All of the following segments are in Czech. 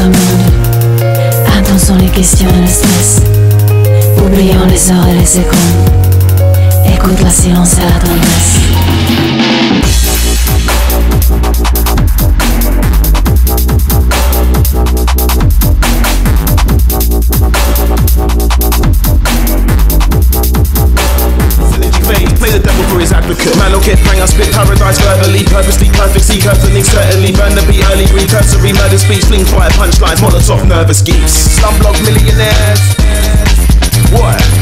notre monde. Intentions les questions et le stress. Oublions les heures et les secondes. Écoute la silence et la tendresse. The devil for his advocate. Man, don't get bang, I spit paradise verbally, purposely perfect, see curtaining certainly. Burn the beat early, recursory, murder speech, fling fire, punchlines, molotov, nervous geeks. Slumblog millionaires. What?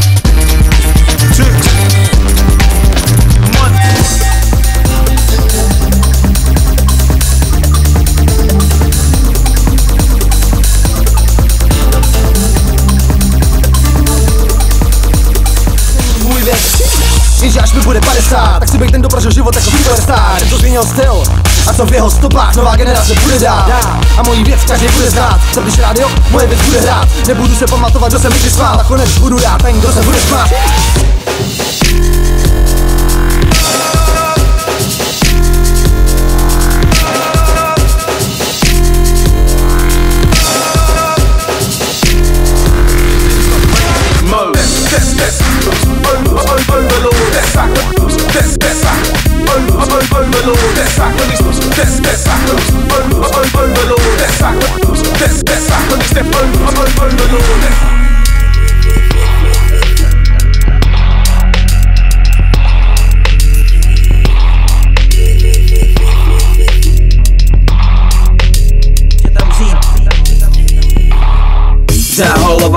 Mi 50 Tak si bych ten doprožil život jako superstar. To změnil styl. A co v jeho stopách nová generace bude dát. A mojí věc každý bude znát. Zapíš rádio, moje věc bude hrát. Nebudu se pamatovat, kdo jsem kdy smál Nakonec budu já ten, kdo se bude smát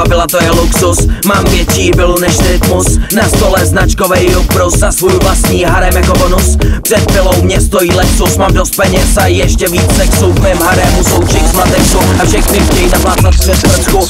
Byla to je luxus. Mám větší bylu než rytmus. Na stole značkovej uprus A svůj vlastní harem jako bonus. Před pilou mě stojí Lexus Mám dost peněz a ještě víc sexu. V mém haremu jsou chicks z Latexu A všechny chtějí naplácat před prcku